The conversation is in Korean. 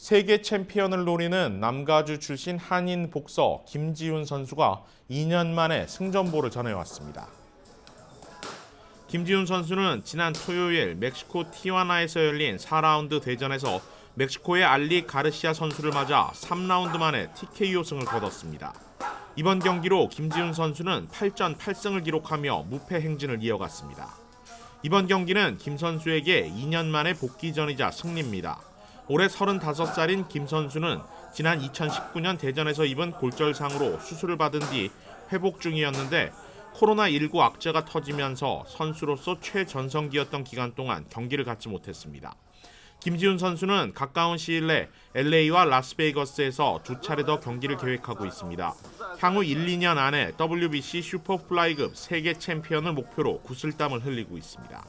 세계 챔피언을 노리는 남가주 출신 한인 복서 김지훈 선수가 2년 만에 승전보를 전해왔습니다. 김지훈 선수는 지난 토요일 멕시코 티와나에서 열린 4라운드 대전에서 멕시코의 알리 가르시아 선수를 맞아 3라운드 만에 TKO 승을 거뒀습니다. 이번 경기로 김지훈 선수는 8전 8승을 기록하며 무패 행진을 이어갔습니다. 이번 경기는 김 선수에게 2년 만에 복귀전이자 승리입니다. 올해 35살인 김 선수는 지난 2019년 대전에서 입은 골절상으로 수술을 받은 뒤 회복 중이었는데 코로나19 악재가 터지면서 선수로서 최전성기였던 기간 동안 경기를 갖지 못했습니다. 김지훈 선수는 가까운 시일 내 LA와 라스베이거스에서 두 차례 더 경기를 계획하고 있습니다. 향후 1, 2년 안에 WBC 슈퍼플라이급 세계 챔피언을 목표로 구슬땀을 흘리고 있습니다.